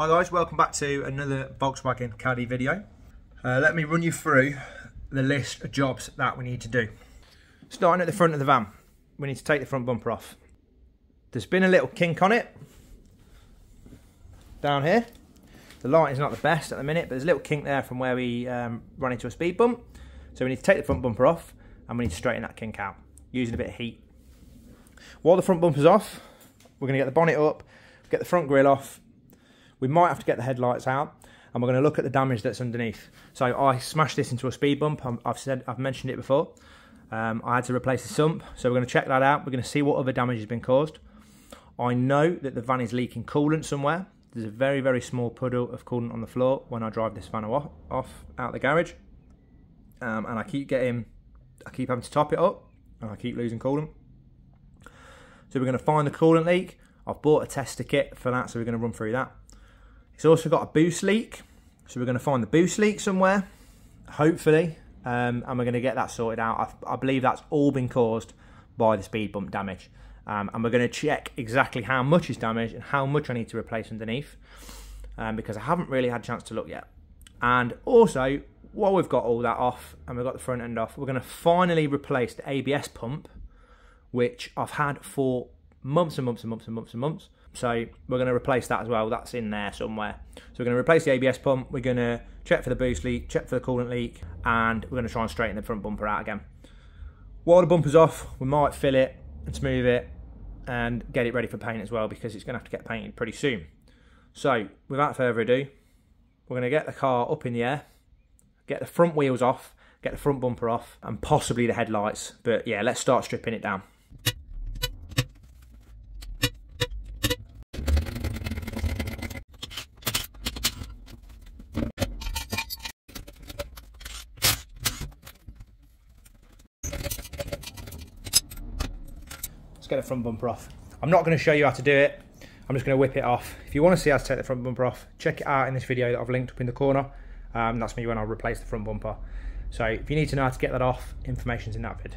Hi guys, welcome back to another Volkswagen Caddy video. Uh, let me run you through the list of jobs that we need to do. Starting at the front of the van, we need to take the front bumper off. There's been a little kink on it, down here. The light is not the best at the minute, but there's a little kink there from where we um, run into a speed bump. So we need to take the front bumper off and we need to straighten that kink out using a bit of heat. While the front bumper's off, we're going to get the bonnet up, get the front grille off. We might have to get the headlights out and we're going to look at the damage that's underneath. So I smashed this into a speed bump. I've said I've mentioned it before. Um, I had to replace the sump, so we're going to check that out. We're going to see what other damage has been caused. I know that the van is leaking coolant somewhere, there's a very, very small puddle of coolant on the floor when I drive this van off, off out the garage. Um, and I keep getting, I keep having to top it up and I keep losing coolant. So we're going to find the coolant leak. I've bought a tester kit for that, so we're going to run through that. It's also got a boost leak. So we're going to find the boost leak somewhere, hopefully, um, and we're going to get that sorted out. I, I believe that's all been caused by the speed bump damage. Um, and we're going to check exactly how much is damaged and how much I need to replace underneath um, because I haven't really had a chance to look yet. And also, while we've got all that off and we've got the front end off, we're going to finally replace the ABS pump, which I've had for months and months and months and months and months. So we're going to replace that as well. That's in there somewhere. So we're going to replace the ABS pump. We're going to check for the boost leak, check for the coolant leak, and we're going to try and straighten the front bumper out again. While the bumper's off, we might fill it and smooth it and get it ready for paint as well because it's going to have to get painted pretty soon. So without further ado, we're going to get the car up in the air, get the front wheels off, get the front bumper off and possibly the headlights. But yeah, let's start stripping it down. Get the front bumper off. I'm not going to show you how to do it. I'm just going to whip it off. If you want to see how to take the front bumper off, check it out in this video that I've linked up in the corner. Um, that's me when I replace the front bumper. So if you need to know how to get that off, information's in that vid.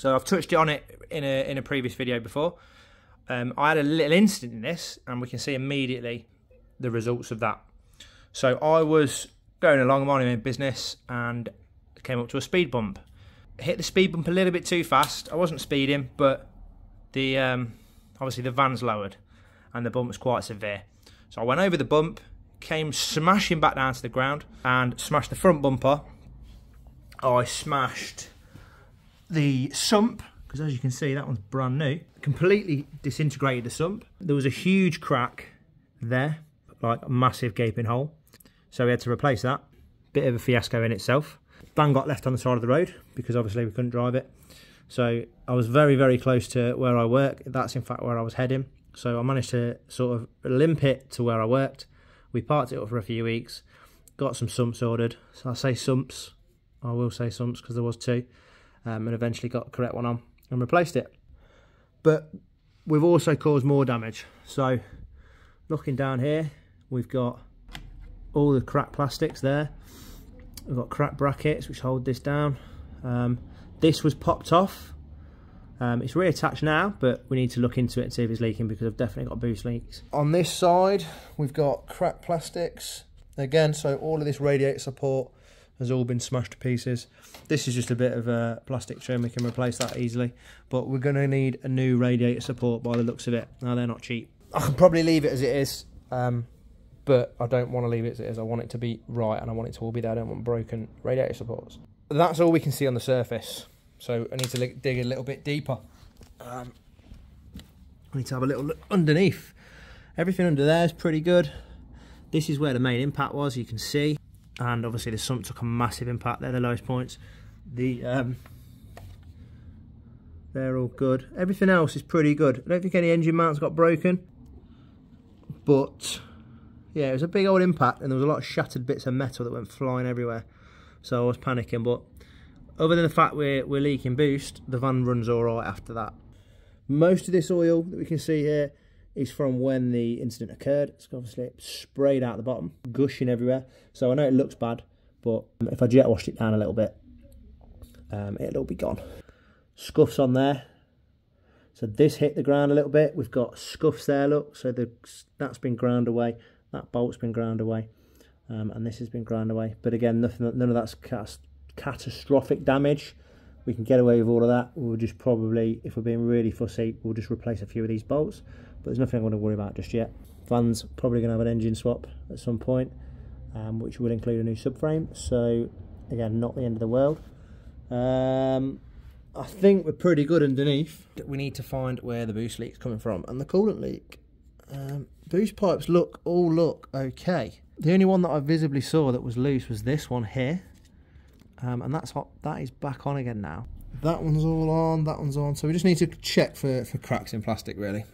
So I've touched on it in a in a previous video before. Um, I had a little incident in this, and we can see immediately the results of that. So I was going along, my business, and came up to a speed bump. Hit the speed bump a little bit too fast. I wasn't speeding, but the um, obviously the van's lowered, and the bump was quite severe. So I went over the bump, came smashing back down to the ground, and smashed the front bumper. I smashed the sump, because as you can see, that one's brand new, completely disintegrated the sump. There was a huge crack there, like a massive gaping hole. So we had to replace that. Bit of a fiasco in itself. Van got left on the side of the road because obviously we couldn't drive it. So I was very, very close to where I work. That's in fact where I was heading. So I managed to sort of limp it to where I worked. We parked it up for a few weeks, got some sumps ordered. So I say sumps, I will say sumps because there was two um, and eventually got the correct one on and replaced it. But we've also caused more damage. So looking down here, we've got all the cracked plastics there. We've got cracked brackets which hold this down. Um, this was popped off. Um, it's reattached now, but we need to look into it and see if it's leaking because I've definitely got boost leaks. On this side, we've got cracked plastics. Again, so all of this radiator support has all been smashed to pieces. This is just a bit of a plastic trim, we can replace that easily. But we're going to need a new radiator support by the looks of it. Now, they're not cheap. I can probably leave it as it is, um, but I don't want to leave it as it is. I want it to be right and I want it to all be there. I don't want broken radiator supports. That's all we can see on the surface. So I need to dig a little bit deeper. Um, I need to have a little look underneath. Everything under there is pretty good. This is where the main impact was, you can see and obviously the sump took a massive impact. They're the lowest points. The um, they're all good. Everything else is pretty good. I don't think any engine mounts got broken, but Yeah, it was a big old impact, and there was a lot of shattered bits of metal that went flying everywhere. So I was panicking, but other than the fact we're, we're leaking boost, the van runs all right after that. Most of this oil that we can see here is from when the incident occurred. It's obviously sprayed out the bottom, gushing everywhere. So I know it looks bad, but if I jet washed it down a little bit, um, it'll be gone. Scuffs on there. So this hit the ground a little bit. We've got scuffs there, look. So the, that's been ground away. That bolt's been ground away. Um, and this has been ground away. But again, nothing, none of that's cast, catastrophic damage. We can get away with all of that. We'll just probably, if we're being really fussy, we'll just replace a few of these bolts. But there's nothing I'm going to worry about just yet. Van's probably going to have an engine swap at some point, um, which will include a new subframe. So again, not the end of the world. Um, I think we're pretty good underneath. We need to find where the boost leak's coming from. And the coolant leak, um, boost pipes look all look okay. The only one that I visibly saw that was loose was this one here. Um, and that's hot, that is back on again now. That one's all on, that one's on. So we just need to check for, for cracks in plastic really.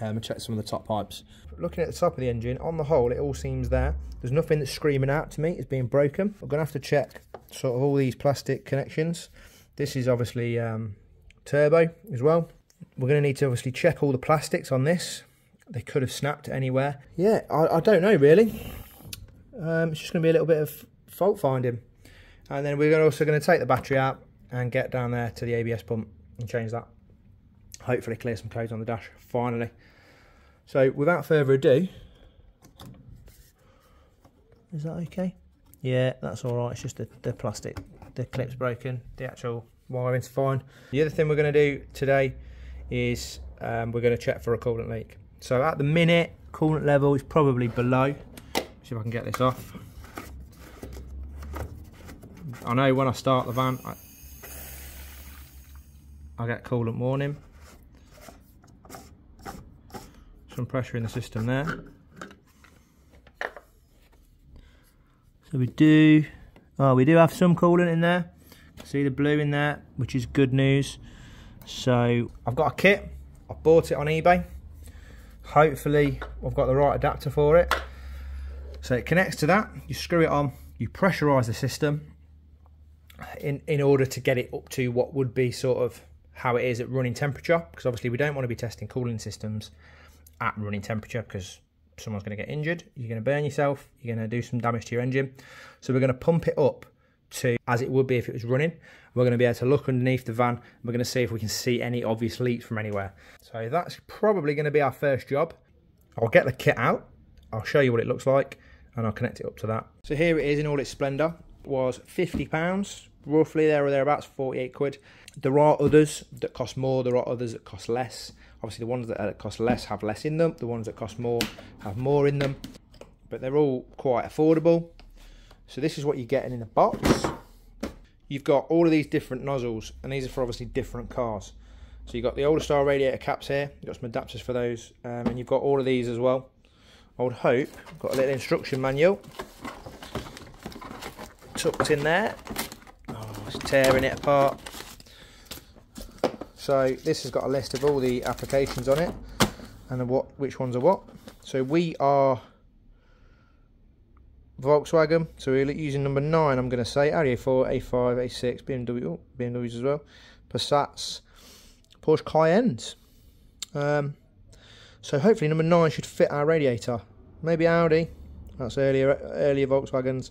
Um, and check some of the top pipes. Looking at the top of the engine, on the whole, it all seems there. There's nothing that's screaming out to me it's being broken. I'm going to have to check sort of all these plastic connections. This is obviously um, turbo as well. We're going to need to obviously check all the plastics on this. They could have snapped anywhere. Yeah, I, I don't know really. Um, it's just going to be a little bit of fault finding. And then we're also going to take the battery out and get down there to the ABS pump and change that. Hopefully clear some codes on the dash, finally. So without further ado, is that okay? Yeah, that's all right. It's just the, the plastic, the clip's broken. The actual wiring's fine. The other thing we're going to do today is um, we're going to check for a coolant leak. So at the minute, coolant level is probably below. See if I can get this off. I know when I start the van, I, I get coolant warning. Some pressure in the system there. So we do, oh, we do have some coolant in there. See the blue in there, which is good news. So I've got a kit. I bought it on eBay. Hopefully I've got the right adapter for it. So it connects to that. You screw it on. You pressurise the system in in order to get it up to what would be sort of how it is at running temperature. Because obviously we don't want to be testing cooling systems at running temperature because someone's going to get injured, you're going to burn yourself, you're going to do some damage to your engine. So we're going to pump it up to as it would be if it was running. We're going to be able to look underneath the van. We're going to see if we can see any obvious leaks from anywhere. So that's probably going to be our first job. I'll get the kit out. I'll show you what it looks like and I'll connect it up to that. So here it is in all its splendour. Was £50, roughly there or thereabouts, 48 quid. There are others that cost more, there are others that cost less. Obviously, the ones that cost less have less in them. The ones that cost more have more in them. But they're all quite affordable. So this is what you're getting in the box. You've got all of these different nozzles, and these are for obviously different cars. So you've got the older style radiator caps here. You've got some adapters for those, um, and you've got all of these as well. I would hope. Got a little instruction manual tucked in there. Oh, it's tearing it apart. So this has got a list of all the applications on it and what which ones are what. So we are Volkswagen, so we're using number 9 I'm going to say, Audi A4, A5, A6, BMW, BMWs as well, Passats, Porsche Cayennes. Um, so hopefully number 9 should fit our radiator. Maybe Audi, that's earlier earlier Volkswagens.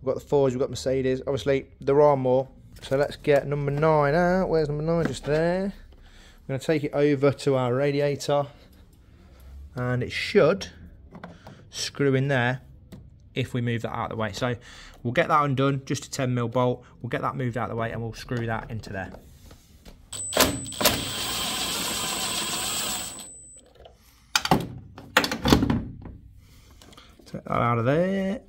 We've got the Fords, we've got Mercedes. Obviously, there are more, so let's get number nine out. Where's number nine? Just there. I'm going to take it over to our radiator. And it should screw in there if we move that out of the way. So we'll get that undone, just a 10 mil bolt. We'll get that moved out of the way and we'll screw that into there. Take that out of there.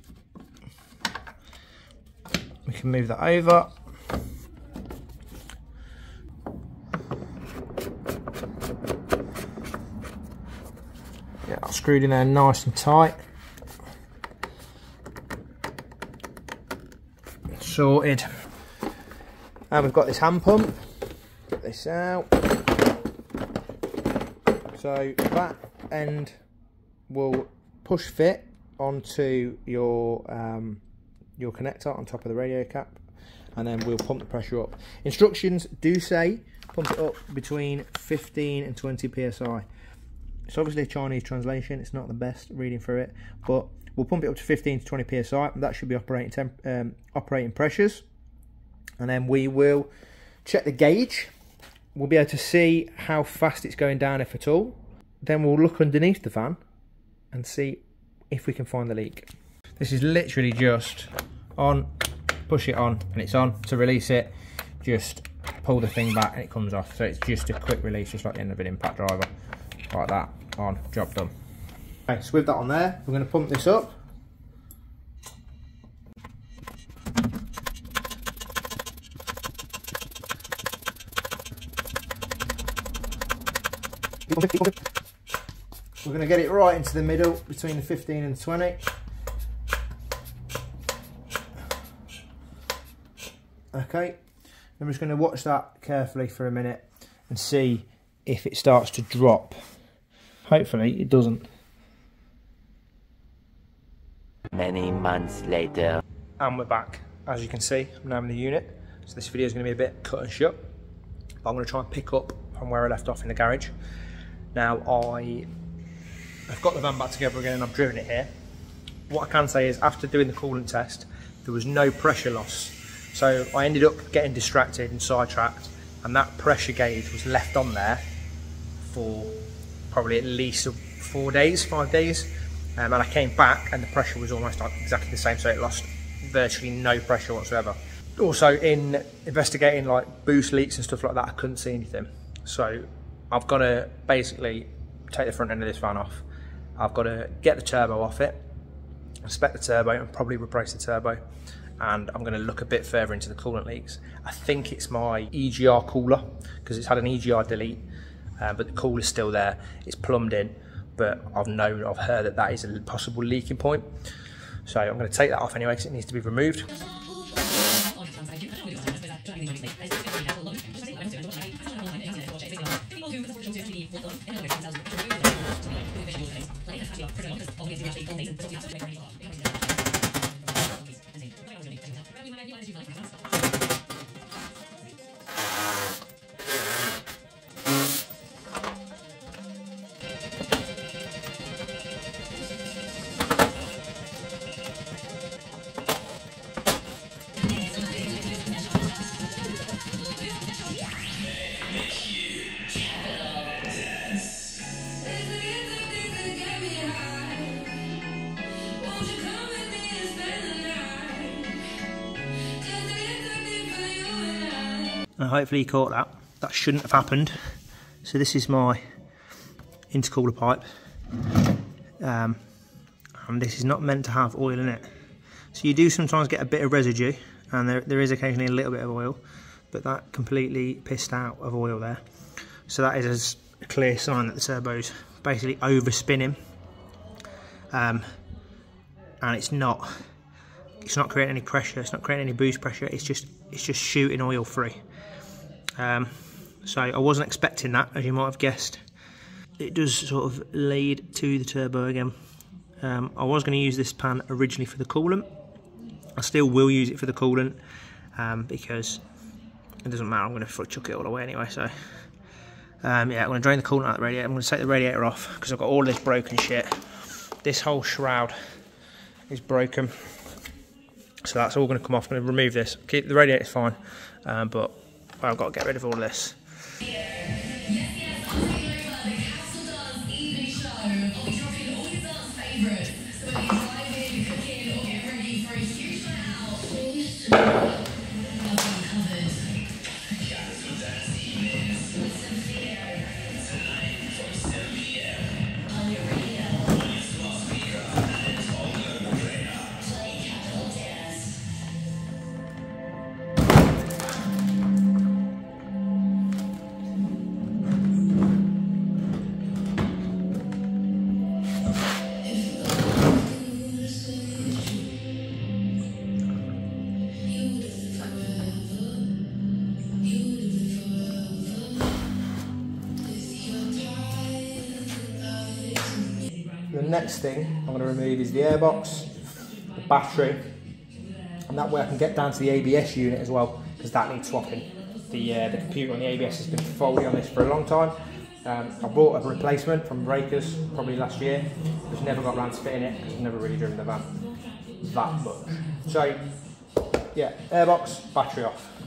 We can move that over. Yeah, screwed in there nice and tight. Sorted. And we've got this hand pump. Get this out. So that end will push fit onto your um, your connector on top of the radio cap and then we'll pump the pressure up. Instructions do say pump it up between 15 and 20 psi. It's obviously a Chinese translation, it's not the best reading through it, but we'll pump it up to 15 to 20 psi. That should be operating temp um, operating pressures. And then we will check the gauge. We'll be able to see how fast it's going down, if at all. Then we'll look underneath the van and see if we can find the leak. This is literally just on, push it on, and it's on. To release it, just pull the thing back and it comes off. So it's just a quick release, just like the end of an impact driver. Like that, on, job done. Okay, so with that on there, we're going to pump this up. We're going to get it right into the middle between the 15 and 20. Okay, I'm just going to watch that carefully for a minute and see if it starts to drop. Hopefully it doesn't. Many months later. And we're back. As you can see, I'm now in the unit. So this video is going to be a bit cut and shut. But I'm going to try and pick up from where I left off in the garage. Now I I've got the van back together again and I've driven it here. What I can say is after doing the coolant test, there was no pressure loss. So I ended up getting distracted and sidetracked and that pressure gauge was left on there for probably at least four days, five days. Um, and I came back and the pressure was almost like exactly the same, so it lost virtually no pressure whatsoever. Also in investigating like boost leaks and stuff like that, I couldn't see anything. So I've got to basically take the front end of this van off. I've got to get the turbo off it, inspect the turbo and probably replace the turbo. And I'm going to look a bit further into the coolant leaks. I think it's my EGR cooler because it's had an EGR delete, uh, but the cooler's still there. It's plumbed in, but I've known, I've heard that that is a possible leaking point. So I'm going to take that off anyway because it needs to be removed. hopefully you caught that. That shouldn't have happened. So this is my intercooler pipe. Um, and this is not meant to have oil in it. So you do sometimes get a bit of residue and there, there is occasionally a little bit of oil, but that completely pissed out of oil there. So that is a clear sign that the turbo's basically overspinning. Um, and it's not it's not creating any pressure, it's not creating any boost pressure, it's just it's just shooting oil free. Um, so I wasn't expecting that, as you might have guessed. It does sort of lead to the turbo again. Um, I was going to use this pan originally for the coolant. I still will use it for the coolant um, because it doesn't matter. I'm going to chuck it all away anyway. So um, yeah, I'm going to drain the coolant out of the radiator. I'm going to take the radiator off because I've got all this broken shit. This whole shroud is broken. So that's all going to come off. I'm going to remove this. Keep the radiator's fine, um, I've got to get rid of all this. Next thing I'm going to remove is the airbox, the battery, and that way I can get down to the ABS unit as well because that needs swapping. The, uh, the computer on the ABS has been faulty on this for a long time. Um, I bought a replacement from Breakers probably last year, just never got around to fitting it because I've never really driven the van that much. So, yeah, airbox, battery off.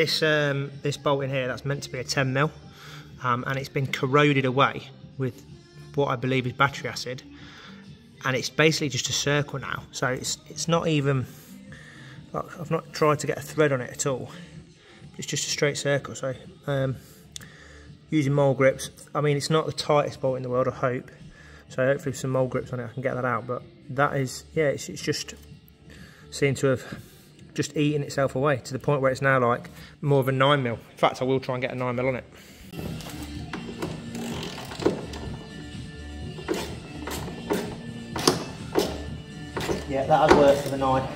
This um, this bolt in here that's meant to be a 10 mil um, and it's been corroded away with what I believe is battery acid and it's basically just a circle now. So it's it's not even I've not tried to get a thread on it at all. It's just a straight circle so um, using mole grips. I mean it's not the tightest bolt in the world I hope. So hopefully with some mole grips on it I can get that out but that is yeah it's, it's just seem to have just eating itself away to the point where it's now like more of a 9 mil. In fact, I will try and get a 9 mil on it. Yeah, that'll work for the 9.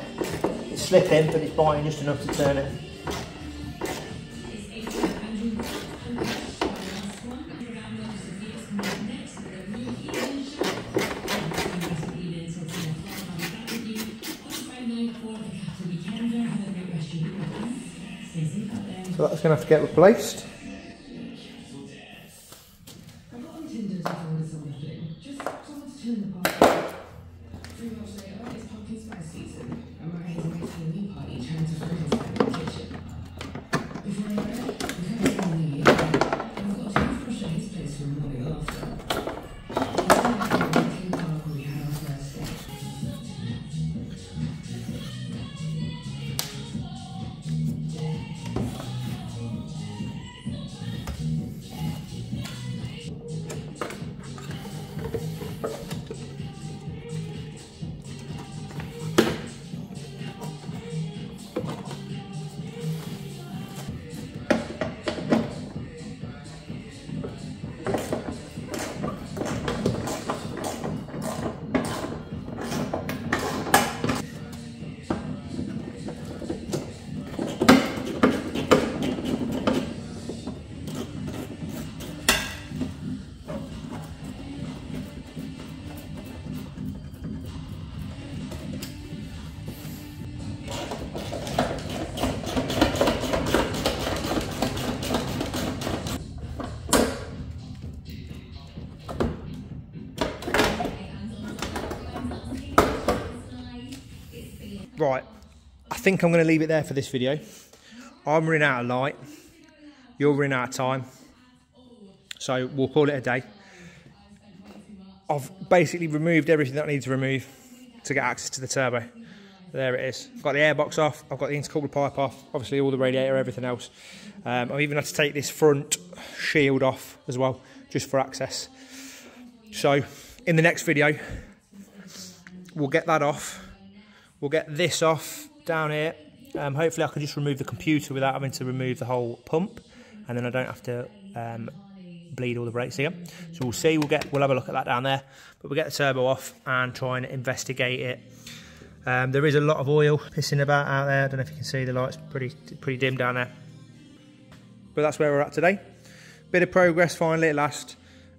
It's slipping, but it's biting just enough to turn it. Going to have to get replaced. Think I'm going to leave it there for this video. I'm running out of light. You're running out of time. So we'll call it a day. I've basically removed everything that I need to remove to get access to the turbo. There it is. I've got the airbox off. I've got the intercooler pipe off. Obviously all the radiator, everything else. Um, I've even had to take this front shield off as well, just for access. So in the next video, we'll get that off We'll get this off down here. Um, hopefully I can just remove the computer without having to remove the whole pump and then I don't have to um, bleed all the brakes here. So we'll see, we'll get, we'll have a look at that down there. But we'll get the turbo off and try and investigate it. Um, there is a lot of oil pissing about out there. I don't know if you can see the lights pretty pretty dim down there. But that's where we're at today. Bit of progress finally at last.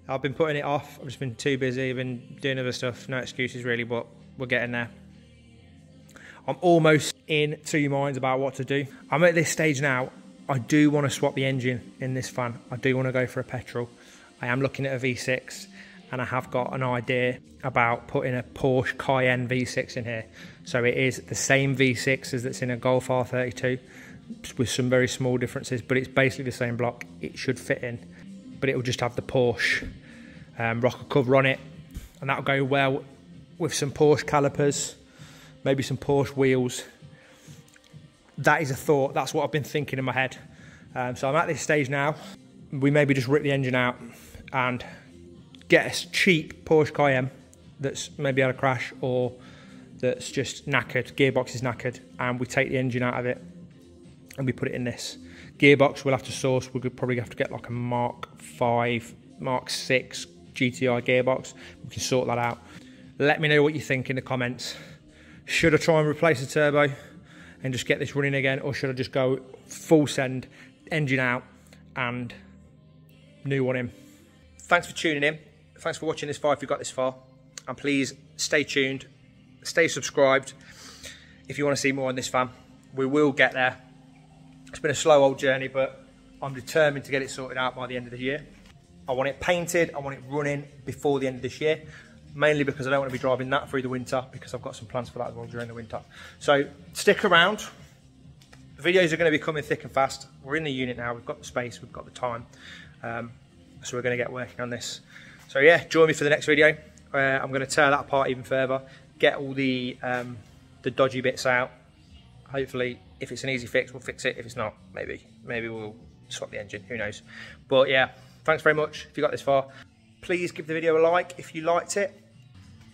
I've been putting it off. I've just been too busy. I've been doing other stuff. No excuses really, but we're getting there. I'm almost in two minds about what to do. I'm at this stage now. I do want to swap the engine in this fan. I do want to go for a petrol. I am looking at a V6 and I have got an idea about putting a Porsche Cayenne V6 in here. So it is the same V6 as that's in a Golf R32 with some very small differences, but it's basically the same block. It should fit in, but it will just have the Porsche um, rocker cover on it, and that'll go well with some Porsche calipers, maybe some Porsche wheels. That is a thought. That's what I've been thinking in my head. Um, so I'm at this stage now. We maybe just rip the engine out and get a cheap Porsche Cayenne that's maybe had a crash or that's just knackered, gearbox is knackered, and we take the engine out of it and we put it in this. Gearbox we'll have to source, we'll probably have to get like a Mark 5, Mark 6 GTI gearbox. We can sort that out. Let me know what you think in the comments. Should I try and replace the turbo and just get this running again, or should I just go full send, engine out, and new one in? Thanks for tuning in. Thanks for watching this far if you got this far. And please stay tuned, stay subscribed if you want to see more on this fan. We will get there. It's been a slow old journey, but I'm determined to get it sorted out by the end of the year. I want it painted, I want it running before the end of this year, mainly because I don't want to be driving that through the winter because I've got some plans for that as well during the winter. So stick around. The videos are going to be coming thick and fast. We're in the unit now, we've got the space, we've got the time. Um, so we're going to get working on this. So yeah, join me for the next video. Uh, I'm going to tear that apart even further, get all the um, the dodgy bits out. Hopefully, if it's an easy fix, we'll fix it. If it's not, maybe maybe we'll swap the engine. Who knows? But yeah, thanks very much if you got this far. Please give the video a like if you liked it,